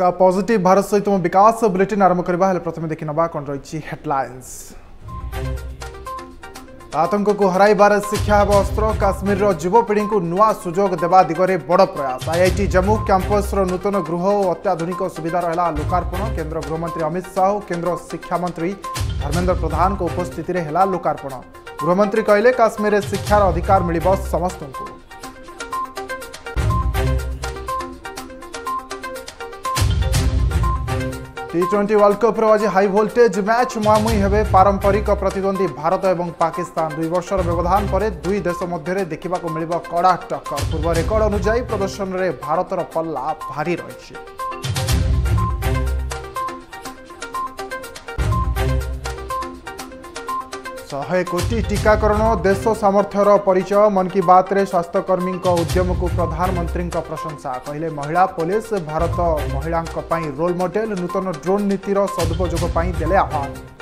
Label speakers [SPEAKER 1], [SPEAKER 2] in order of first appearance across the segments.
[SPEAKER 1] भारत विकास bulletin पजिट बुले प्रथम आतंक को हरैबार शिक्षा हे अस्त्र काश्मीर र को नुआ सुजोग देवा दिगरे बड प्रयास आईआईटी जम्मू क्याम्पस रो नूतन गृह अत्याधुनिक सुविधा रहला लोकार्पण केन्द्र गृहमन्त्री अमित शाह केन्द्र प्रधान धर्मेन्द्र प्रधानको रे होला लोकार्पण गृहमन्त्री कहिले काश्मीर शिक्षार अधिकार मिल्यो समस्त টি টোয়েন্টি ওয়ার্ল্ড কপ্র আজি হাই ভোল্টেজ ম্যাচ মুহামুহি হবে পারম্পরিক প্রতিদ্বন্দ্বী ভারত এবং পাকিস্তান দুই বর্ষর ব্যবধান পরে দুই দেশ মধ্যে দেখা মিলব কড়া টক্কর পূর্ব রেকর্ড অনুযায়ী প্রদর্শনের ভারতর পল্লা ভারী রয়েছে शे कोटी टीकाकरण देश समर्थ्यर परिचय मन् कि बात्रे स्वास्थ्यकर्मीको उद्यमको प्रधानमन्त्रीको प्रशंसा कहिले महिला पोलिस भारत महिला रोल नूतन ड्रोन नीतिर सदुपयोग पनि देले आह्वान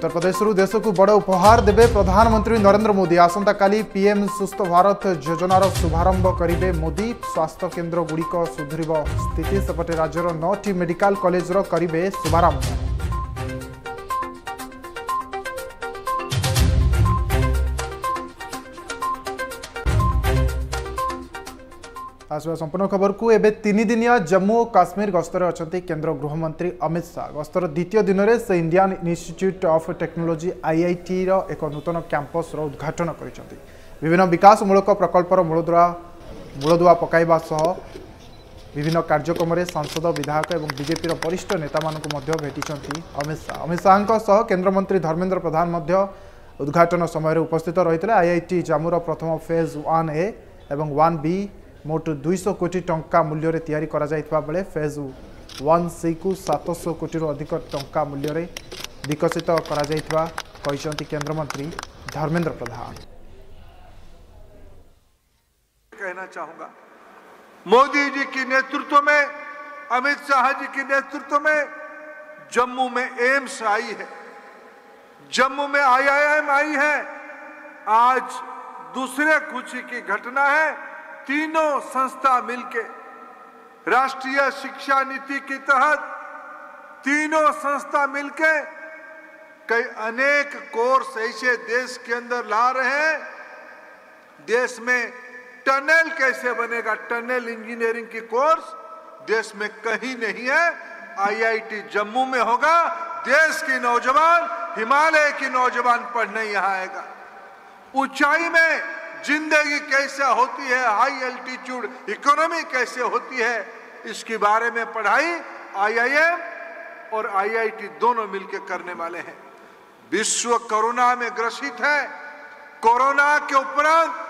[SPEAKER 1] उत्तरप्रदसु देशको बड उपहारे प्रधानमन्त्री नरेन्द्र मोदी आसि पीएम सुस्त भारत योजनार शुभारंभ गरे मोदी केन्द्र गुडिक सुधर स्थिति सपटे राज्य नौट मेडिकल कलेज करिबे शुभारंभ আসবা সম্পূর্ণ খবরকু এবে তিনদিনিয়া জম্মু ও কাশ্মীর গস্তরে অনেক কেন্দ্র গৃহমন্ত্রী অমিত শাহ গস্তর দ্বিতীয় দিনের সে ইন্ডিয়ান ইনস্টিচ্যুট অফ টেকনোলোজি আইআইটির এক নূতন ক্যাম্পসর উদ্ঘাটন করেছেন বিভিন্ন বিকাশমূলক প্রকল্পর মূলদুয়া মূলদুয়া পকাইবা সহ বিভিন্ন কার্যক্রমে সাংসদ বিধায়ক এবং বিজেপির বরিষ্ঠ নেতা মধ্য ভেটিছেন অমিত শাহ অমিত শাহঙ্ সহ কেন্দ্রমন্ত্রী ধর্মেন্দ্র প্রধান মধ্য উদ্ঘাটন সময় উপস্থিত রয়েছে আইআইটি জম্মুর প্রথম ফেজ ওয়ান এ এবং ওয়ান বি मोट दुई कोटी टंका मूल्य या बेले फेज वन सी को सात सौ कोटी अधिक टंका मूल्य विकसित करमंत्री धर्मेन्द्र प्रधान
[SPEAKER 2] कहना चाहूंगा मोदी जी की नेतृत्व में अमित शाह जी की नेतृत्व में जम्मू में एम्स आई है जम्मू में आईआईएम आई है आज दूसरे खुशी की घटना है तीनों संस्था मिलके राष्ट्रीय शिक्षा नीति के तहत तीनों संस्था मिलके कई अनेक कोर्स ऐसे देश के अंदर ला रहे हैं देश में टनल कैसे बनेगा टनल इंजीनियरिंग की कोर्स देश में कहीं नहीं है आईआईटी जम्मू में होगा देश की नौजवान हिमालय की नौजवान पढ़ने यहां आएगा ऊंचाई में जिंदगी कैसे होती है हाई एल्टीट्यूड इकोनॉमी कैसे होती है इसके बारे में पढ़ाई आईआईएम और आईआईटी दोनों मिलकर करने वाले हैं विश्व कोरोना में ग्रसित है कोरोना के उपरांत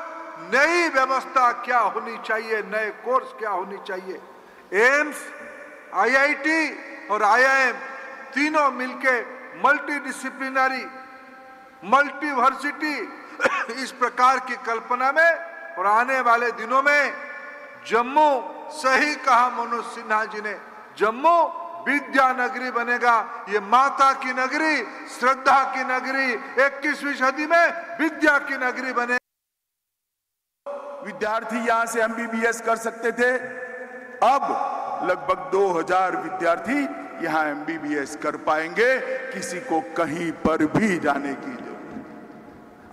[SPEAKER 2] नई व्यवस्था क्या होनी चाहिए नए कोर्स क्या होनी चाहिए एम्स आईआईटी और आईआईएम तीनों मिलके मल्टीडिसिप्लिनरी मल्टीवर्सिटी इस प्रकार की कल्पना में और आने वाले दिनों में जम्मू सही कहा मनोज सिन्हा जी ने जम्मू विद्या नगरी बनेगा ये माता की नगरी श्रद्धा की नगरी इक्कीसवीं सदी में विद्या की नगरी बने
[SPEAKER 3] विद्यार्थी यहां से एमबीबीएस कर सकते थे अब लगभग 2000 विद्यार्थी यहां एमबीबीएस कर पाएंगे किसी को कहीं पर भी जाने की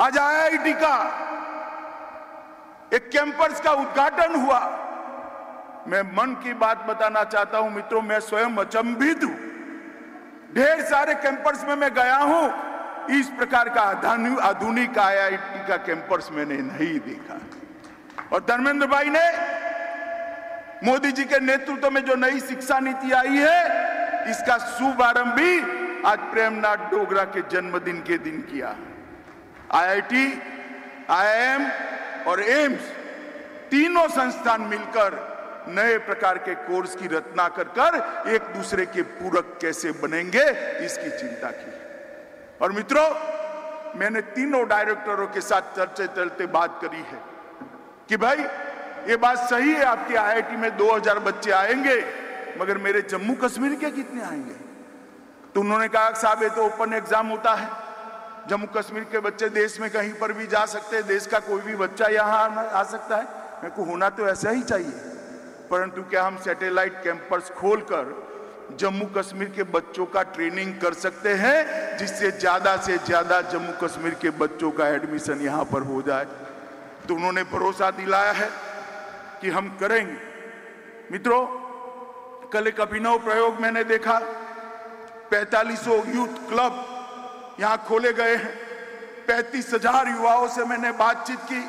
[SPEAKER 3] आज आईआईटी का एक कैंपस का उद्घाटन हुआ मैं मन की बात बताना चाहता हूं मित्रों मैं स्वयं अचंभित हूं ढेर सारे कैंपस में मैं गया हूं इस प्रकार का आधुनिक आईआईटी का कैंपस मैंने नहीं देखा और धर्मेंद्र भाई ने मोदी जी के नेतृत्व में जो नई शिक्षा नीति आई है इसका शुभारंभ भी आज प्रेमनाथ डोगरा के जन्मदिन के दिन किया है आईआईटी, आईएम और एम्स तीनों संस्थान मिलकर नए प्रकार के कोर्स की रचना कर कर एक दूसरे के पूरक कैसे बनेंगे इसकी चिंता की और मित्रों मैंने तीनों डायरेक्टरों के साथ चर्चे चलते बात करी है कि भाई ये बात सही है आपके आईआईटी में 2000 बच्चे आएंगे मगर मेरे जम्मू कश्मीर के कितने आएंगे तो उन्होंने कहा साहब ये तो ओपन एग्जाम होता है जम्मू कश्मीर के बच्चे देश में कहीं पर भी जा सकते हैं देश का कोई भी बच्चा यहाँ आ सकता है मेरे को होना तो ऐसा ही चाहिए परंतु क्या हम सैटेलाइट कैंपस खोलकर जम्मू कश्मीर के बच्चों का ट्रेनिंग कर सकते हैं जिससे ज़्यादा से ज़्यादा जम्मू कश्मीर के बच्चों का एडमिशन यहाँ पर हो जाए तो उन्होंने भरोसा दिलाया है कि हम करेंगे मित्रों कल एक अभिनव प्रयोग मैंने देखा पैतालीसो यूथ क्लब यहाँ खोले गए हैं पैंतीस हजार युवाओं से मैंने बातचीत की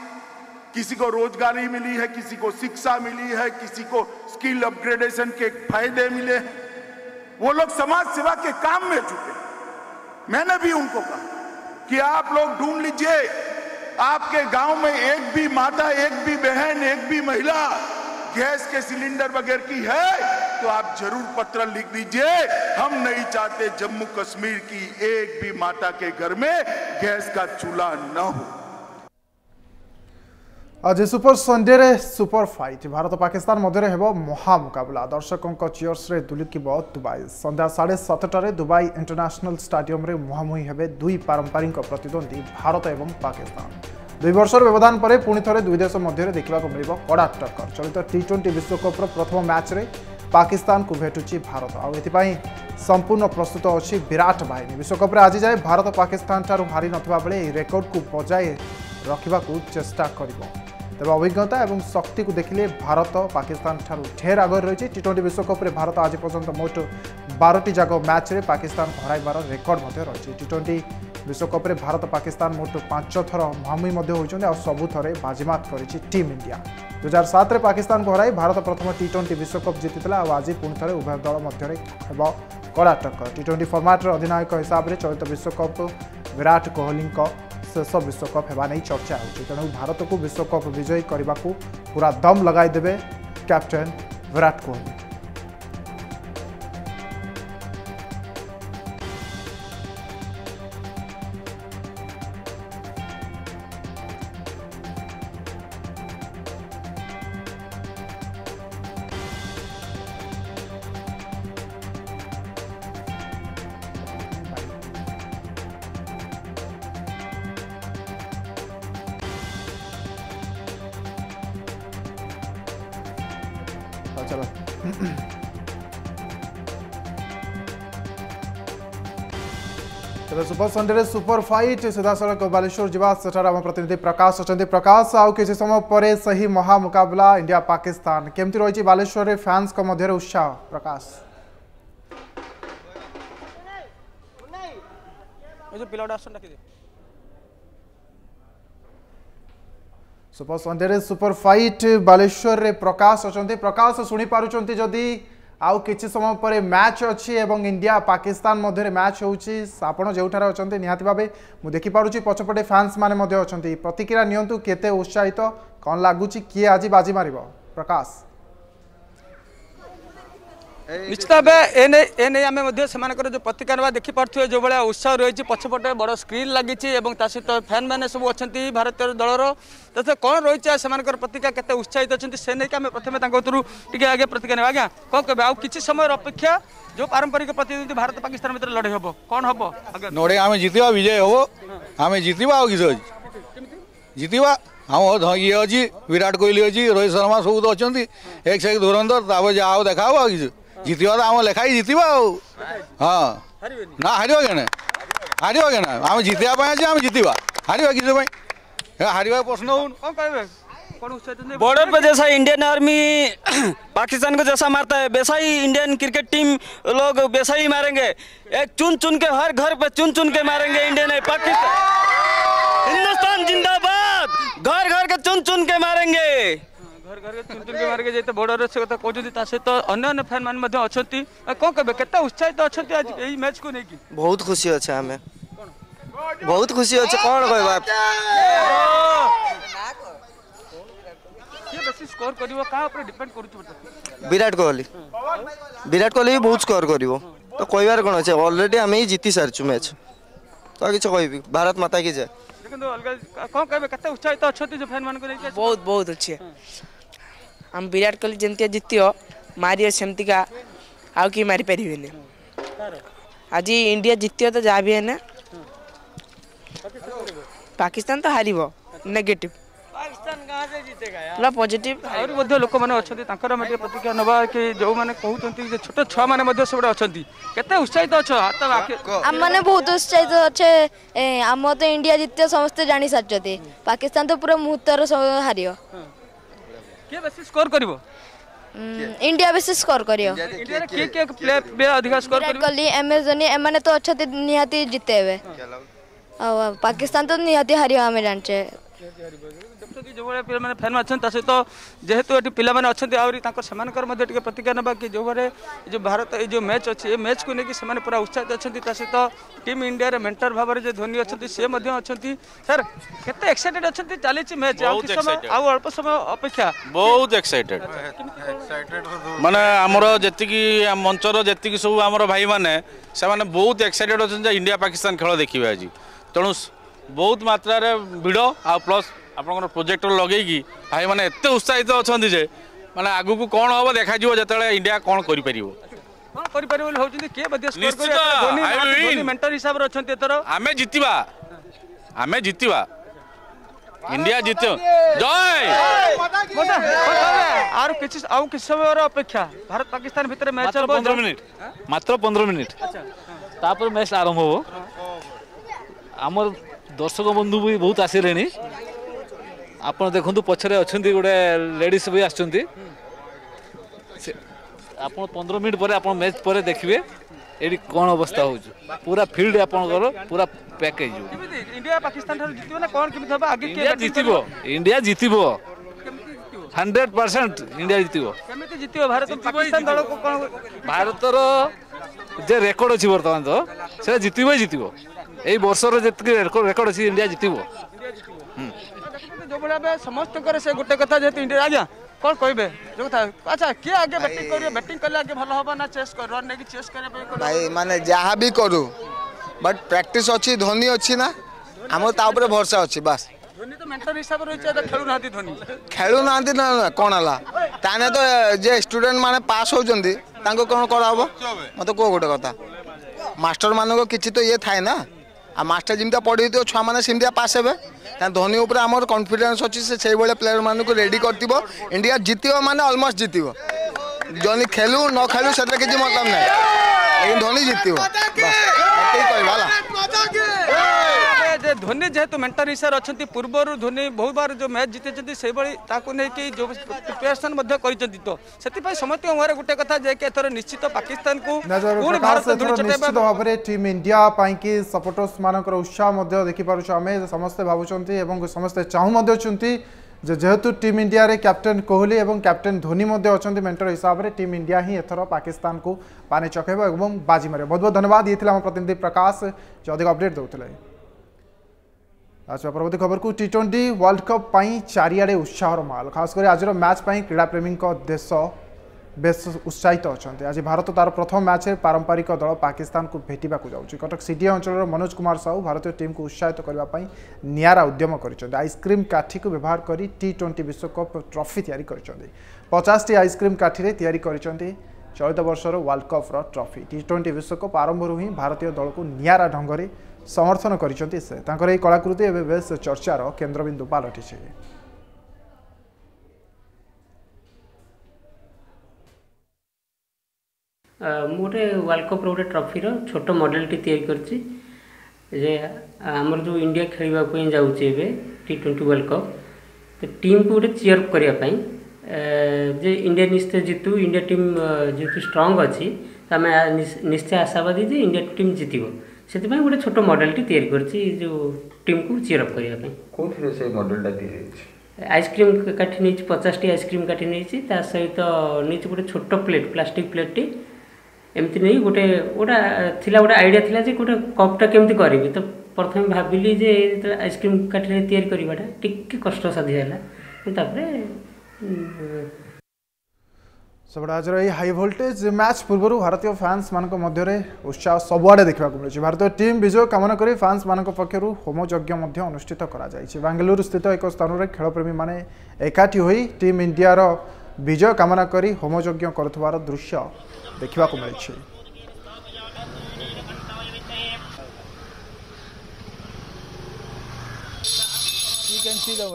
[SPEAKER 3] किसी को रोजगारी मिली है किसी को शिक्षा मिली है किसी को स्किल अपग्रेडेशन के फायदे मिले हैं वो लोग समाज सेवा के काम में चुके मैंने भी उनको कहा कि आप लोग ढूंढ लीजिए आपके गांव में एक भी माता एक भी बहन एक भी महिला गैस के सिलेंडर वगैरह की है তো আপ जरुर পত্র লিখি যে হাম নহি চাহতে জম্মু কাশ্মীর কি এক ভি মাতা কে ঘর মে গ্যাস কা চুলা নহ আজ
[SPEAKER 1] ই সুপার সানডে রে সুপার ফাইট ভারত পাকিস্তান মদ্যরে হেব মহা মুকাবলা দর্শক ক চিয়ারস রে তুলি কি বহুত দুবাই সন্ধ্যা 7:30 টারে দুবাই ইন্টারন্যাশনাল স্টেডিয়াম রে মোহময় হেবে দুই পারম্পারি ক প্রতিদ্বন্দী ভারত এবং পাকিস্তান দুই বছরর ব্যবধান পরে পুনিতরে দুই দেশ মদ্যরে দেখলাক মিলব বড়া টক্কর চলিত টি-20 বিশ্ব কাপর প্রথম ম্যাচ রে ପାକିସ୍ତାନକୁ ଭେଟୁଛି ଭାରତ ଆଉ ଏଥିପାଇଁ ସମ୍ପୂର୍ଣ୍ଣ ପ୍ରସ୍ତୁତ ଅଛି ବିରାଟ ବାହିନୀ ବିଶ୍ୱକପ୍ରେ ଆଜି ଯାଏ ଭାରତ ପାକିସ୍ତାନଠାରୁ ହାରି ନଥିବା ବେଳେ ଏହି ରେକର୍ଡକୁ ବଜାୟ ରଖିବାକୁ ଚେଷ୍ଟା କରିବ তবে অভিজ্ঞতা এবং শক্তিকে দেখলে ভারত পাকিস্তান ঠার ঢের আগরে রয়েছে টি টোয়েন্টি বিশ্বকপে ভারত আজ পর্যন্ত মোট বারোটি যাক ম্যাচে পাকিস্তান হরাইবার রেকর্ড রয়েছে টি টোয়েন্টি বিশ্বকপে ভারত পাকিস্তান মোট পাঁচ থর মুহামুহি হয়েছেন আর আবুথরে বাজিমাত করেছে টিম ইন্ডিয়া দু হাজার সাতরে পাকিস্তান হরাই ভারত প্রথম টি টোয়েন্টি বিশ্বকপ জিতি আজ পুঁ থে উভয় দল মধ্যে হব কড়া টক্কর টি টোয়েন্টি ফর্মাটর অধিনায়ক হিসাবে চলিত বিশ্বকপ বিরাট কোহলিঙ্ক शेष विश्वकप होगा नहीं चर्चा होणु भारत को विश्वकप विजयी करने को पूरा दम लगे कैप्टेन विराट कोहली ରେ ସୁପର ଫାଇଟ୍ ସିଧାସଳଖ ବାଲେଶ୍ୱର ଯିବା ସେଠାରେ ଆମ ପ୍ରତିନିଧି ପ୍ରକାଶ ଅଛନ୍ତି ପ୍ରକାଶ ଆଉ କିଛି ସମୟ ପରେ ସେହି ମହାମୁକାବିଲା ଇଣ୍ଡିଆ ପାକିସ୍ତାନ କେମିତି ରହିଛି ବାଲେଶ୍ୱରରେ ଫ୍ୟାନ୍ସଙ୍କ ମଧ୍ୟରେ ଉତ୍ସାହ ପ୍ରକାଶ
[SPEAKER 4] ପିଲାଟା ଆସନ୍ ଡାକିଦିଅ
[SPEAKER 1] ସୁପର ସନ୍ଧ୍ୟାରେ ସୁପର ଫାଇଟ୍ ବାଲେଶ୍ୱରରେ ପ୍ରକାଶ ଅଛନ୍ତି ପ୍ରକାଶ ଶୁଣିପାରୁଛନ୍ତି ଯଦି আউ কিছু সময় পরে ম্যাচ অছি এবং ইন্ডিয়া পাকিস্তান মধ্যে ম্যাচ হচ্ছে আপনার যেঠার অনেক নিহতি ভাবে মু দেখিপারুছি পছপটে ফ্যান্স মানে অনেক প্রতিক্রিয়া নিয়ন্তু কেতে উৎসাহিত কন লাগুচি কি আজ বাজি মারিব প্রকাশ
[SPEAKER 4] ନିଶ୍ଚିତ ଭାବେ ଏନେଇ ଏନେଇ ଆମେ ମଧ୍ୟ ସେମାନଙ୍କର ଯେଉଁ ପ୍ରତିକାର ବା ଦେଖିପାରୁଥିବେ ଯେଉଁଭଳିଆ ଉତ୍ସାହ ରହିଛି ପଛପଟେ ବଡ଼ ସ୍କ୍ରିନ୍ ଲାଗିଛି ଏବଂ ତା ସହିତ ଫ୍ୟାନ୍ମାନେ ସବୁ ଅଛନ୍ତି ଭାରତୀୟ ଦଳର ତା ସହିତ କ'ଣ ରହିଛି ସେମାନଙ୍କର ପ୍ରତିକ୍ରିୟା କେତେ ଉତ୍ସାହିତ ଅଛନ୍ତି ସେ ନେଇକି ଆମେ ପ୍ରଥମେ ତାଙ୍କ କତିରୁ ଟିକେ ଆଗେ ପ୍ରତିକ୍ରିୟା ନେବା ଆଜ୍ଞା କ'ଣ କହିବେ ଆଉ କିଛି ସମୟର ଅପେକ୍ଷା ଯେଉଁ ପାରମ୍ପରିକ ପ୍ରତିଦ୍ୱନ୍ଦ୍ୱୀ ଭାରତ ପାକିସ୍ତାନ ଭିତରେ ଲଢ଼େଇ ହେବ କ'ଣ ହେବ
[SPEAKER 5] ଲଢ଼େଇ ଆମେ ଜିତିବା ବିଜୟ ହେବ ଆମେ ଜିତିବା ଆଉ କିଛି ଅଛି ଜିତିବା ଆମ ଇଏ ଅଛି ବିରାଟ କୋହଲି ଅଛି ରୋହିତ ଶର୍ମା ସବୁ ତ ଅଛନ୍ତି ଏକ ସେ ଧୁରନ୍ଧର ତାପରେ ଯାହା ଆଉ ଦେଖା ହେବ ଆଉ କିଛି जितवा तो ଆମ ଲେଖାଇ ଜିତିବା ଆଉ ହଁ ନା ହାରିବା କେଣେ ହାରିବା କେଣେ ଆମେ ଜିତିବା ପାଇଁ ଅଛି ଆମେ ଜିତିବା
[SPEAKER 6] बॉर्डर पे जैसा इंडियन आर्मी पाकिस्तान को जैसा मारता है वैसा ही इंडियन क्रिकेट टीम लोग वैसा ही मारेंगे एक चुन चुन के हर घर पे चुन चुन के मारेंगे इंडियन है पाकिस्तान हिंदुस्तान जिंदाबाद घर घर के चुन चुन के मारेंगे
[SPEAKER 4] घर घर चुन चुन मारिक ଯେତେ ବଡ଼ ରସିକତା କହୁଛନ୍ତି ତା ସହିତ ଅନ୍ୟ ଅନ୍ୟ ଫ୍ୟାନ୍ମାନେ ମଧ୍ୟ ଅଛନ୍ତି କ'ଣ କହିବେ କେତେ ଉତ୍ସାହିତ ଅଛନ୍ତି ଆଜି ଏହି ମ୍ୟାଚ୍କୁ ନେଇକି
[SPEAKER 7] ବହୁତ ଖୁସି ଅଛେ ଆମେ ବହୁତ ଖୁସି ଅଛେ କ'ଣ କହିବା
[SPEAKER 4] ସ୍କୋର କରିବ କାହା ଉପରେ ଡିପେଣ୍ଡ କରୁଛି
[SPEAKER 7] ବିରାଟ କୋହଲି ବିରାଟ କୋହଲି ବି ବହୁତ ସ୍କୋର କରିବ ତ କହିବାର କ'ଣ ଅଛି ଅଲରେଡି ଆମେ ହିଁ ଜିତି ସାରିଛୁ ମ୍ୟାଚ୍ ତ କିଛି କହିବି ଭାରତ ମାତା କି ଯାଏ
[SPEAKER 4] କିନ୍ତୁ ଅଲଗା କ'ଣ କହିବେ କେତେ ଉତ୍ସାହିତ ଅଛନ୍ତି ଯେ ଫ୍ୟାନ୍ ମାନଙ୍କୁ ନେଇକି
[SPEAKER 8] ବହୁତ ବହୁତ ଅଛି ଆମ ବିରାଟ କୋହଲି ଯେମିତିକା ଜିତିବ ମାରିବ ସେମିତିକା ଆଉ କେହି ମାରିପାରିବେନି ଆଜି ଇଣ୍ଡିଆ ଜିତିବ ତ ଯାହା ବି ହେନେ ପାକିସ୍ତାନ ତ ହାରିବ ନେଗେଟିଭ ପଜିଟିଭ
[SPEAKER 4] ଆହୁରି ମଧ୍ୟ ଲୋକମାନେ ଅଛନ୍ତି ତାଙ୍କର ଆମେ ଟିକେ ପ୍ରତିକ୍ରିୟା ନେବା କି ଯେଉଁମାନେ କହୁଛନ୍ତି ଯେ ଛୋଟ ଛୁଆମାନେ ମଧ୍ୟ ସେଗୁଡ଼ା ଅଛନ୍ତି କେତେ ଉତ୍ସାହିତ ଅଛ ହାତ
[SPEAKER 9] ଆମମାନେ ବହୁତ ଉତ୍ସାହିତ ଅଛେ ଆମ ତ ଇଣ୍ଡିଆ ଜିତିବ ସମସ୍ତେ ଜାଣିସାରିଛନ୍ତି ପାକିସ୍ତାନ ତ ପୁରା ମୁହୂର୍ତ୍ତର ହାରିବ
[SPEAKER 4] କିଏ ବେଶୀ ସ୍କୋର କରିବ
[SPEAKER 9] ଇଣ୍ଡିଆ ବେଶୀ ସ୍କୋର କରିବ
[SPEAKER 4] ଇଣ୍ଡିଆରେ କିଏ କିଏ ପ୍ଲେୟର ଅଧିକା ସ୍କୋର କରିବ
[SPEAKER 9] କୋହଲି ଏମ୍ ଏସ୍ ଧୋନି ଏମାନେ ତ ଅଛନ୍ତି ନିହାତି ଜିତେଇବେ ଆଉ ପାକିସ୍ତାନ ତ ନିହାତି ହାରିବା ଆମେ ଜାଣିଛେ
[SPEAKER 4] जो भाई पे फैन अच्छा सहित जेहतु ये पे आहरी से ना कि जो भाई जो भारत ये जो मैच अच्छी मैच को लेकिन पूरा उत्साहित अच्छा सहित टीम इंडिया मेन्टर भाव में जो धोनी अच्छा सी सर कैसे एक्साइटेड अच्छा चली मैच आउ अल्प
[SPEAKER 10] समय अपेक्षा बहुत एक्साइटेड मैंने आमर जी मंच जी सब आम भाई मैंने बहुत एक्साइटेड अच्छा इंडिया पाकिस्तान खेल देखिए आज तेणु बहुत मात्रा मात्र भिड़ आ प्लस ଆପଣଙ୍କର ପ୍ରୋଜେକ୍ଟର ଲଗେଇକି ଭାଇମାନେ ଏତେ ଉତ୍ସାହିତ ଅଛନ୍ତି ଯେ ମାନେ ଆଗକୁ କ'ଣ ହେବ ଦେଖାଯିବ ଯେତେବେଳେ ଇଣ୍ଡିଆ କ'ଣ କରିପାରିବ
[SPEAKER 4] କ'ଣ କରିପାରିବ ବୋଲି ଭାବୁଛନ୍ତି କିଏ ମେଣ୍ଟର ହିସାବରେ ଅଛନ୍ତି ଏଥର
[SPEAKER 10] ଆମେ ଜିତିବା ଆମେ ଜିତିବା ଇଣ୍ଡିଆ ଜିତିବ ଜୟ
[SPEAKER 4] আর কিছু আউ কিছু সময়ের অপেক্ষা ভারত পাকিস্তান ভিতরে ম্যাচ
[SPEAKER 11] হবে
[SPEAKER 4] 15
[SPEAKER 11] মিনিট মাত্র 15 মিনিট আচ্ছা তারপর ম্যাচ আরম্ভ হবো আমার দর্শক বন্ধু বি বহুত আসিলেনি ଆପଣ ଦେଖନ୍ତୁ ପଛରେ ଅଛନ୍ତି ଗୋଟେ ଲେଡ଼ିସ୍ ବି ଆସୁଛନ୍ତି ଆପଣ ପନ୍ଦର ମିନିଟ୍ ପରେ ଆପଣ ମ୍ୟାଚ୍ ପରେ ଦେଖିବେ ଏଠି କ'ଣ ଅବସ୍ଥା ହେଉଛି ପୁରା ଫିଲ୍ଡ ଆପଣଙ୍କର ପୁରା ପ୍ୟାକ୍ ହେଇଯିବ
[SPEAKER 4] ଜିତିବ
[SPEAKER 11] ଇଣ୍ଡିଆ ଜିତିବ ହଣ୍ଡ୍ରେଡ଼ ପରସେଣ୍ଟ ଇଣ୍ଡିଆ ଜିତିବ ଭାରତର ଯେ ରେକର୍ଡ ଅଛି ବର୍ତ୍ତମାନ ତ ସେଟା ଜିତିବ ହିଁ ଜିତିବ ଏଇ ବର୍ଷର ଯେତିକି ରେକର୍ଡ ଅଛି ଇଣ୍ଡିଆ ଜିତିବ
[SPEAKER 4] ହୁଁ ସବୁବେଳେ ଏବେ ସମସ୍ତଙ୍କର ସେ ଗୋଟେ କଥା ଯେହେତୁ ଇଣ୍ଡିଆ ଆଜ୍ଞା କ'ଣ କହିବେ ଯୋଉ କଥା ଆଚ୍ଛା କିଏ ଆଗେ ବ୍ୟାଟିଂ କରିବେ ବ୍ୟାଟିଂ କଲେ ଆଗେ ଭଲ ହବ ନା ଚେସ୍ ରନ୍ ନେଇକି ଚେସ୍ କରିବା ପାଇଁ
[SPEAKER 12] ଭାଇ ମାନେ ଯାହା ବି କରୁ ବଟ୍ ପ୍ରାକ୍ଟିସ୍ ଅଛି ଧୋନି ଅଛି ନା ଆମର ତା ଉପରେ ଭରସା ଅଛି ବାସ୍
[SPEAKER 4] ଖେଳୁନାହାନ୍ତି
[SPEAKER 12] ନା କ'ଣ ହେଲା ତାହେଲେ ତ ଯେ ଷ୍ଟୁଡେଣ୍ଟ ମାନେ ପାସ୍ ହେଉଛନ୍ତି ତାଙ୍କୁ କ'ଣ କରାହବ ମୋତେ କୁହ ଗୋଟେ କଥା ମାଷ୍ଟରମାନଙ୍କ କିଛି ତ ଇଏ ଥାଏ ନା ଆଉ ମାଷ୍ଟର ଯେମିତିଆ ପଢ଼େଇଥିବ ଛୁଆମାନେ ସେମିତିଆ ପାସ୍ ହେବେ କାରଣ ଧୋନି ଉପରେ ଆମର କନଫିଡେନ୍ସ ଅଛି ସେ ସେଇଭଳିଆ ପ୍ଲେୟର ମାନଙ୍କୁ ରେଡି କରିଥିବ ଇଣ୍ଡିଆ ଜିତିବ ମାନେ ଅଲମୋଷ୍ଟ ଜିତିବ ଧୋନି ଖେଳୁ ନ ଖେଳୁ ସେଥିରେ କିଛି ମତଲବ ନାହିଁ ଲେକିନ ଧୋନି ଜିତିବ ବାସ୍ ଏତିକି କହିବା ହେଲା
[SPEAKER 4] ଯେ ଧୋନି ଯେହେତୁ ମେଣ୍ଟାଲ ହିସାବରେ ଅଛନ୍ତି ପୂର୍ବରୁ ଧୋନି ବହୁତ ବାର ଯେଉଁ ମ୍ୟାଚ୍ ଜିତିଛନ୍ତି ସେଭଳି ତାକୁ ନେଇକି ଯେଉଁ ପ୍ରିପାରେସନ୍ ମଧ୍ୟ କରିଛନ୍ତି ତ ସେଥିପାଇଁ ସମସ୍ତଙ୍କ ମୁହଁରେ ଗୋଟେ କଥା ଯେ କି ଏଥର ନିଶ୍ଚିତ ପାକିସ୍ତାନକୁ ପୁଣି ଭାରତ
[SPEAKER 1] ନିଶ୍ଚିତ ଭାବରେ ଟିମ୍ ଇଣ୍ଡିଆ ପାଇଁକି ସପୋର୍ଟର୍ସମାନଙ୍କର ଉତ୍ସାହ ମଧ୍ୟ ଦେଖିପାରୁଛୁ ଆମେ ସମସ୍ତେ ଭାବୁଛନ୍ତି ଏବଂ ସମସ୍ତେ ଚାହୁଁ ମଧ୍ୟ ଅଛନ୍ତି ଯେ ଯେହେତୁ ଟିମ୍ ଇଣ୍ଡିଆରେ କ୍ୟାପ୍ଟେନ୍ କୋହଲି ଏବଂ କ୍ୟାପ୍ଟେନ୍ ଧୋନି ମଧ୍ୟ ଅଛନ୍ତି ମେଣ୍ଟର ହିସାବରେ ଟିମ୍ ଇଣ୍ଡିଆ ହିଁ ଏଥର ପାକିସ୍ତାନକୁ ପାଣି ଚଖେଇବ ଏବଂ ବାଜି ମାରିବ ବହୁତ ବହୁତ ଧନ୍ୟବାଦ ଇଏ ଥିଲା ଆମ ପ୍ରତିନିଧି ପ୍ରକାଶ ଯେ ଅଧିକ ଅପଡେଟ୍ ଦେଉଥିଲେ আচ্ছা পরবর্তী খবরকু টি টোয়েন্টি ওয়ার্ল্ড কপ পাই চারিআড়ে উৎসাহর মাল খাস করে আজর ম্যাচ পাই ক্রীড়াপ্রেমীঙ্ক দেশ বেশ উৎসাহিত অনেক আজ ভারত তার প্রথম ম্যাচে পারম্পরিক দল পাকিস্তানকে ভেটবাক যাচ্ছে কটক সিটি অঞ্চলের মনোজ কুমার সাহু ভারতীয় টিমকে উৎসাহিত করা নিয়ারা উদ্যম করেছেন আইসক্রিম কাঠিকে ব্যবহার করে টি টোয়েন্টি বিশ্বকপ ট্রফি তৈরি করেছেন পচাশটি আইসক্রিম কাঠি তৈরি করেছেন চলিত বর্ষর ওয়ার্ল্ড কপ্র ট্রফি টি টোয়েন্টি বিশ্বকপ আরম্ভରୁ হি ভারতীয় দলক নিয়ারা ଢଙ୍ଗରେ ସମର୍ଥନ କରିଛନ୍ତି ସେ ତାଙ୍କର ଏହି କଳାକୃତି ଏବେ ବେଶ୍ ଚର୍ଚ୍ଚାର କେନ୍ଦ୍ରବିନ୍ଦୁ ପାଲଟିଛି
[SPEAKER 13] ମୁଁ ଗୋଟେ ୱାର୍ଲଡ଼ କପ୍ର ଗୋଟେ ଟ୍ରଫିର ଛୋଟ ମଡ଼େଲଟି ତିଆରି କରିଛି ଯେ ଆମର ଯେଉଁ ଇଣ୍ଡିଆ ଖେଳିବା ପାଇଁ ଯାଉଛି ଏବେ ଟି ଟ୍ୱେଣ୍ଟି ୱାର୍ଲଡ଼ କପ୍ ତ ଟିମ୍କୁ ଗୋଟେ ଚିଅର୍ କରିବା ପାଇଁ ଯେ ଇଣ୍ଡିଆ ନିଶ୍ଚୟ ଜିତୁ ଇଣ୍ଡିଆ ଟିମ୍ ଯେହେତୁ ଷ୍ଟ୍ରଙ୍ଗ୍ ଅଛି ତ ଆମେ ନିଶ୍ଚୟ ଆଶାବାଦୀ ଯେ ଇଣ୍ଡିଆ ଟିମ୍ ଜିତିବ ସେଥିପାଇଁ ଗୋଟେ ଛୋଟ ମଡ଼େଲଟି ତିଆରି କରିଛି ଯେଉଁ ଟିମ୍କୁ ଚିଅରଅପ୍ କରିବା ପାଇଁ
[SPEAKER 14] କେଉଁଥିରେ ସେ ମଡ଼େଲଟା ଦିଆଯାଇଛି
[SPEAKER 13] ଆଇସ୍କ୍ରିମ୍ କାଠି ନେଇଛି ପଚାଶଟି ଆଇସ୍କ୍ରିମ୍ କାଠି ନେଇଛି ତା ସହିତ ନେଇଛି ଗୋଟେ ଛୋଟ ପ୍ଲେଟ୍ ପ୍ଲାଷ୍ଟିକ୍ ପ୍ଲେଟ୍ଟି ଏମିତି ନେଇ ଗୋଟେ ଗୋଟେ ଥିଲା ଗୋଟେ ଆଇଡ଼ିଆ ଥିଲା ଯେ ଗୋଟେ କପ୍ଟା କେମିତି କରିବି ତ ପ୍ରଥମେ ଭାବିଲି ଯେ ଯେତେବେଳେ ଆଇସ୍କ୍ରିମ୍ କାଠିରେ ତିଆରି କରିବାଟା ଟିକିଏ କଷ୍ଟସାଧ୍ୟ ସାଧ୍ୟ ହେଲା ତାପରେ
[SPEAKER 1] ସେପଟେ ଆଜିର ଏହି ହାଇ ଭୋଲ୍ଟେଜ୍ ମ୍ୟାଚ୍ ପୂର୍ବରୁ ଭାରତୀୟ ଫ୍ୟାନ୍ସମାନଙ୍କ ମଧ୍ୟରେ ଉତ୍ସାହ ସବୁଆଡ଼େ ଦେଖିବାକୁ ମିଳୁଛି ଭାରତୀୟ ଟିମ୍ ବିଜୟ କାମନା କରି ଫ୍ୟାନ୍ସମାନଙ୍କ ପକ୍ଷରୁ ହୋମଯଜ୍ଞ ମଧ୍ୟ ଅନୁଷ୍ଠିତ କରାଯାଇଛି ବାଙ୍ଗାଲୁରୁ ସ୍ଥିତ ଏକ ସ୍ଥାନରେ ଖେଳପ୍ରେମୀମାନେ ଏକାଠି ହୋଇ ଟିମ୍ ଇଣ୍ଡିଆର ବିଜୟ କାମନା କରି ହୋମଯଜ୍ଞ କରୁଥିବାର ଦୃଶ୍ୟ ଦେଖିବାକୁ ମିଳିଛି you
[SPEAKER 15] can see, the,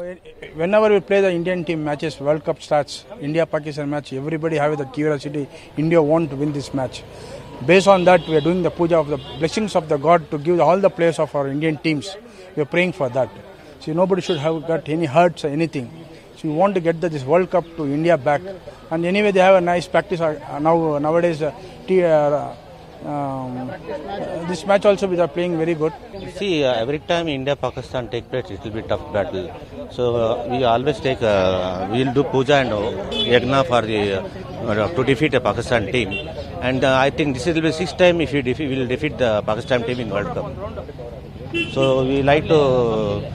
[SPEAKER 15] whenever we play the Indian team matches, World Cup starts, India-Pakistan match, everybody have the curiosity, India want to win this match. Based on that, we are doing the puja of the blessings of the God to give all the players of our Indian teams. We are praying for that. See, nobody should have got any hurts or anything. So we want to get the, this World Cup to India back. And anyway, they have a nice practice uh, now nowadays. Uh, t- uh, um, uh, this match also we are playing very good.
[SPEAKER 16] See, uh, every time India Pakistan take place, it will be tough battle. So uh, we always take, uh, we will do puja and uh, yagna for the uh, to defeat a Pakistan team. And I think this will be sixth time if we will defeat the Pakistan team in World Cup. So we like to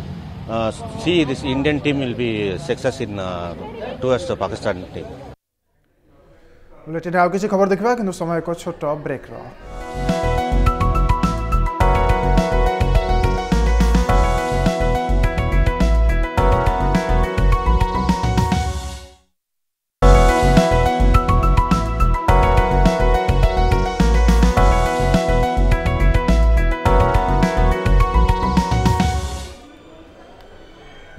[SPEAKER 16] see this Indian team will be success in towards the Pakistan team.
[SPEAKER 17] বুলেটিনে আউ কিছু খবর দেখা কিন্তু সময় এক ছোট ব্রেক্র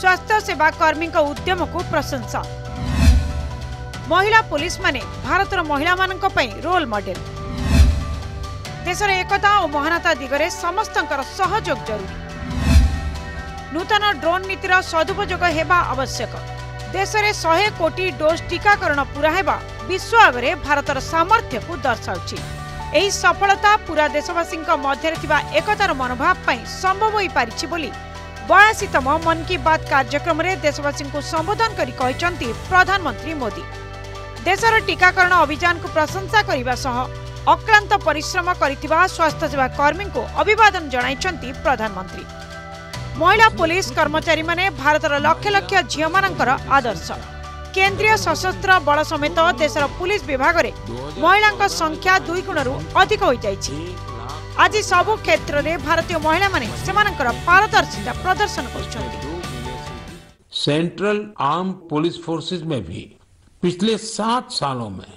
[SPEAKER 17] स्वास्थ्य सेवा कर्मीको उद्यमको प्रशंसा महिला पुलिस माने भारत र महिला मै रोल मडे देश र एकता महानता दिगले समस्त जरुरी नूतन ड्रोन नीतिर सदुपयोग हेबा हुवश्यक देशले शे कोटी डोज टीकाकरण पूरा हेबा विश्व आग्र भारत र दर्शाउछि एही सफलता पूरा देशवासी ठाने एकतार मनोभाव संभव बोली बयासी तम मी बात कार्यक्रमले देशवासी सम्बोधन मोदी देशर टीकाकरण अभियान को प्रशंसा अक्रांत परिश्रम स्वास्थ्य सेवा कर्मी को अभिवादन प्रधानमंत्री महिला पुलिस कर्मचारी भारत र लक्ष लक्ष झिउन आदर्श केन्द्रीय सशस्त्र बल समेत देशर पुलिस विभाग विभागले महिलाको संख्या दुई गुणरु अधिक आज सब क्षेत्र में भारतीय महिला मैंने पारदर्शिता प्रदर्शन कर
[SPEAKER 18] सेंट्रल आर्म पुलिस फोर्सेस में भी पिछले सात सालों में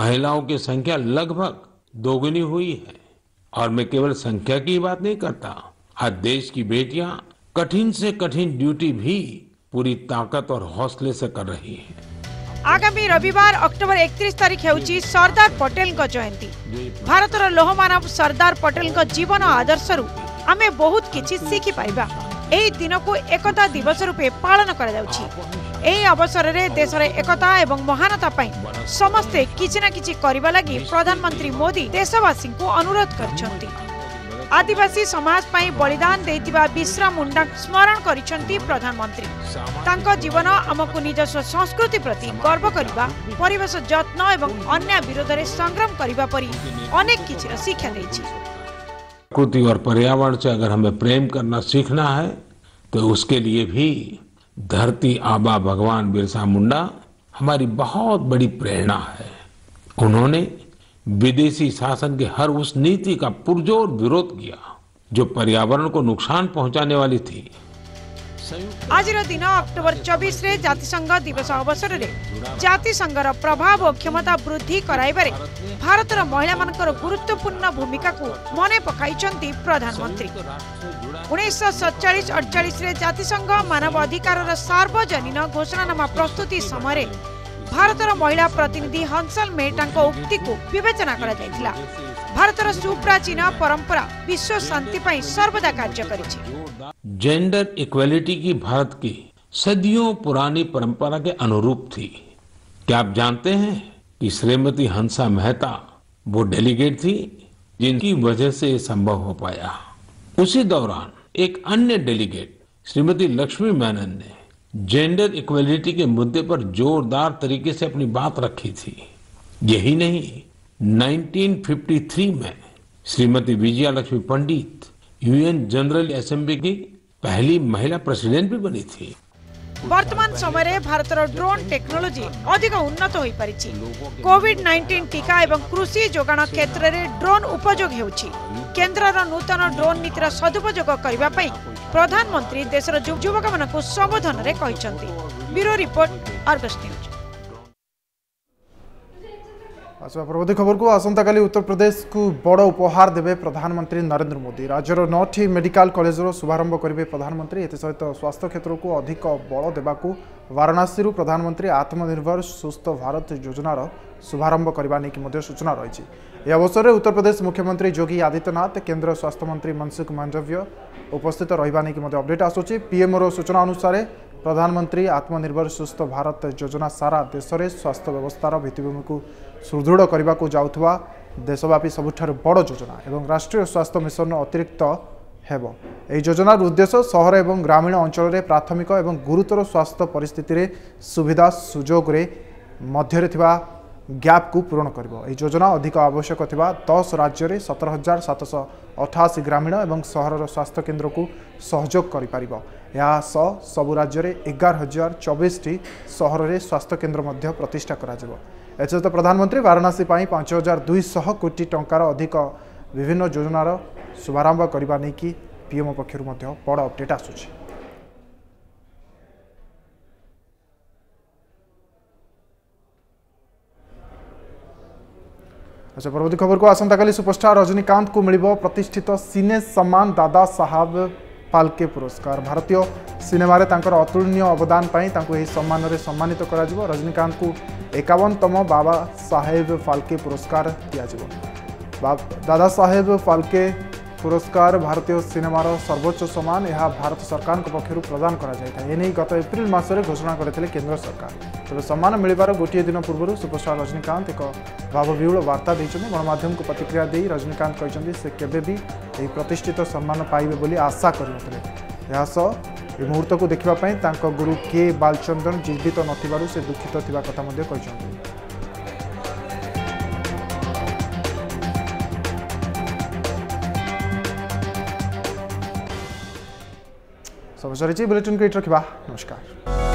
[SPEAKER 18] महिलाओं की संख्या लगभग दोगुनी हुई है और मैं केवल संख्या की बात नहीं करता आज देश की बेटियां कठिन से कठिन ड्यूटी भी पूरी ताकत और हौसले से कर रही हैं।
[SPEAKER 17] আগামী রবিবার অক্টোবর 31 তারিখ হেউচি Sardar Patel কা জয়ন্তী ভারতৰ লৌহমানৱ Sardar Patel কা জীৱন আৰু আদৰ্শৰু আমি বহুত কিছি শিকি পাইবা এই দিনক একতা दिवस ৰূপে পালন কৰা যাওচি এই অবসরৰে দেশৰ একতা আৰু মহানতা পাই সম스테 কিচিনা কিছি কৰিব লাগি প্ৰধানমন্ত্ৰী মোদী দেশবাসীক অনুৰোধ কৰচନ୍ତି आदिवासी समाज पर बलिदान देवा विश्रा मुंडा स्मरण कर प्रधानमंत्री जीवन आमको निजस्व संस्कृति प्रति गर्व करने परेश जत्न एवं अन्या विरोध में संग्राम करने परी अनेक कि शिक्षा
[SPEAKER 18] प्रकृति और पर्यावरण से अगर हमें प्रेम करना सीखना है तो उसके लिए भी धरती आबा भगवान बिरसा मुंडा हमारी बहुत बड़ी प्रेरणा है उन्होंने विदेशी शासन की हर उस नीति का पुरजोर विरोध किया जो पर्यावरण को नुकसान पहुंचाने वाली थी
[SPEAKER 17] आज दिन अक्टोबर चौबीस जातिसंघ दिवस अवसर में जातिसंघर प्रभाव और क्षमता वृद्धि कराइबार भारत महिला मान गुपूर्ण भूमिका को मन पक प्रधानमंत्री उन्नीस सतचाश अड़चाश जातिसंघ मानव अधिकार सार्वजनीन घोषणानामा प्रस्तुति समय भारत महिला प्रतिनिधि हंसल मेहटा उक्ति को बेचना कर भारत सुप्राचीन परंपरा विश्व शांति सर्वदा कार्य कर
[SPEAKER 18] जेंडर इक्वेलिटी की भारत की सदियों पुरानी परंपरा के अनुरूप थी क्या आप जानते हैं कि श्रीमती हंसा मेहता वो डेलीगेट थी जिनकी वजह से ये संभव हो पाया उसी दौरान एक अन्य डेलीगेट श्रीमती लक्ष्मी मेनन ने जेंडर इक्वलिटी के मुद्दे पर जोरदार तरीके से अपनी बात रखी थी यही नहीं 1953 में Shrimati Vijaya Lakshmi Pandit UN general assembly की पहली महिला प्रेसिडेंट भी बनी थी
[SPEAKER 17] वर्तमान समय रे भारत रो ड्रोन टेक्नोलोजी अधिक उन्नत होई परिछि कोविड-19 टीका एवं कृषि जोगाणा क्षेत्र रे ड्रोन उपयोग हेउछि केन्द्र रो नूतन ड्रोन नीति सधु उपयोग करबा पै प्रधानमन्त्री देश रो युवकमान को
[SPEAKER 1] संबोधितन रे कहिछन्ती ब्युरो रिपोर्ट आर दिसटी ଆସିବା ପରବର୍ତ୍ତୀ ଖବରକୁ ଆସନ୍ତାକାଲି ଉତ୍ତରପ୍ରଦେଶକୁ ବଡ଼ ଉପହାର ଦେବେ ପ୍ରଧାନମନ୍ତ୍ରୀ ନରେନ୍ଦ୍ର ମୋଦି ରାଜ୍ୟର ନଅଟି ମେଡିକାଲ କଲେଜର ଶୁଭାରମ୍ଭ କରିବେ ପ୍ରଧାନମନ୍ତ୍ରୀ ଏଥିସହିତ ସ୍ୱାସ୍ଥ୍ୟ କ୍ଷେତ୍ରକୁ ଅଧିକ ବଳ ଦେବାକୁ ବାରଣାସୀରୁ ପ୍ରଧାନମନ୍ତ୍ରୀ ଆତ୍ମନିର୍ଭର ସୁସ୍ଥ ଭାରତ ଯୋଜନାର ଶୁଭାରମ୍ଭ କରିବା ନେଇକି ମଧ୍ୟ ସୂଚନା ରହିଛି ଏହି ଅବସରରେ ଉତ୍ତରପ୍ରଦେଶ ମୁଖ୍ୟମନ୍ତ୍ରୀ ଯୋଗୀ ଆଦିତ୍ୟନାଥ କେନ୍ଦ୍ର ସ୍ୱାସ୍ଥ୍ୟମନ୍ତ୍ରୀ ମନସୁଖ ମାଣ୍ଡବ୍ୟ ଉପସ୍ଥିତ ରହିବା ନେଇକି ମଧ୍ୟ ଅପଡେଟ୍ ଆସୁଛି ପିଏମ୍ଓର ସୂଚନା ଅନୁସାରେ ପ୍ରଧାନମନ୍ତ୍ରୀ ଆତ୍ମନିର୍ଭର ସୁସ୍ଥ ଭାରତ ଯୋଜନା ସାରା ଦେଶରେ ସ୍ୱାସ୍ଥ୍ୟ ବ୍ୟବସ୍ଥାର ଭିତ୍ତିଭୂମିକୁ ସୁଦୃଢ଼ କରିବାକୁ ଯାଉଥିବା ଦେଶବ୍ୟାପୀ ସବୁଠାରୁ ବଡ଼ ଯୋଜନା ଏବଂ ରାଷ୍ଟ୍ରୀୟ ସ୍ୱାସ୍ଥ୍ୟ ମିଶନ ଅତିରିକ୍ତ ହେବ ଏହି ଯୋଜନାର ଉଦ୍ଦେଶ୍ୟ ସହର ଏବଂ ଗ୍ରାମୀଣ ଅଞ୍ଚଳରେ ପ୍ରାଥମିକ ଏବଂ ଗୁରୁତର ସ୍ୱାସ୍ଥ୍ୟ ପରିସ୍ଥିତିରେ ସୁବିଧା ସୁଯୋଗରେ ମଧ୍ୟରେ ଥିବା ଗ୍ୟାପ୍କୁ ପୂରଣ କରିବ ଏହି ଯୋଜନା ଅଧିକ ଆବଶ୍ୟକ ଥିବା ଦଶ ରାଜ୍ୟରେ ସତର ହଜାର ସାତଶହ ଅଠାଅଶୀ ଗ୍ରାମୀଣ ଏବଂ ସହରର ସ୍ୱାସ୍ଥ୍ୟକେନ୍ଦ୍ରକୁ ସହଯୋଗ କରିପାରିବ ଏହା ସହ ସବୁ ରାଜ୍ୟରେ ଏଗାର ହଜାର ଚବିଶଟି ସହରରେ ସ୍ୱାସ୍ଥ୍ୟକେନ୍ଦ୍ର ମଧ୍ୟ ପ୍ରତିଷ୍ଠା କରାଯିବ ଏଥିସହିତ ପ୍ରଧାନମନ୍ତ୍ରୀ ବାରଣାସୀ ପାଇଁ ପାଞ୍ଚ ହଜାର ଦୁଇଶହ କୋଟି ଟଙ୍କାର ଅଧିକ ବିଭିନ୍ନ ଯୋଜନାର ଶୁଭାରମ୍ଭ କରିବା ନେଇକି ପିଏମ୍ଓ ପକ୍ଷରୁ ମଧ୍ୟ ବଡ଼ ଅପଡେଟ୍ ଆସୁଛି ଆଚ୍ଛା ପରବର୍ତ୍ତୀ ଖବରକୁ ଆସନ୍ତାକାଲି ସୁପରଷ୍ଟାର ରଜନୀକାନ୍ତଙ୍କୁ ମିଳିବ ପ୍ରତିଷ୍ଠିତ ସିନେ ସମ୍ମାନ ଦାଦା ସାହାବ ପାଲ୍କେ ପୁରସ୍କାର ଭାରତୀୟ ସିନେମାରେ ତାଙ୍କର ଅତୁଳନୀୟ ଅବଦାନ ପାଇଁ ତାଙ୍କୁ ଏହି ସମ୍ମାନରେ ସମ୍ମାନିତ କରାଯିବ ରଜନୀକାନ୍ତଙ୍କୁ ଏକାବନତମ ବାବା ସାହେବ ଫାଲ୍କେ ପୁରସ୍କାର ଦିଆଯିବ ଦାଦା ସାହେବ ଫାଲ୍କେ পুরস্কার ভারতীয় সিনেমার সর্বোচ্চ সম্মান এহা ভারত সরকারক পক্ষ প্রদান করা যাইতা এনে গত এপ্রিল মাসরে ঘোষণা করে কেন্দ্র সরকার তবে সম্মান মিলবার গোটিয়ে দিন পূর্ব সুপরষ্টার রজনীকান্ত এক ভাববিহুল বার্তা দিয়েছেন গণমাধ্যমকে প্রতিক্রিয়া দিয়ে রজনীকান্ত সে কেবে এই প্রতিষ্ঠিত সম্মান পাইবে বলে আশা করে ଏହାସହ ଏ ମୁହୂର୍ତ୍ତକୁ ଦେଖିବା ପାଇଁ ତାଙ୍କ ଗୁରୁ କେ ବାଲଚନ୍ଦ୍ରନ ଜୀବିତ ନଥିବାରୁ ସେ ଦୁଃଖିତ ଥିବା କଥା ମଧ୍ୟ କହିଛନ୍ତି सब जरिए बुलेटिन क्रिएट रखा नमस्कार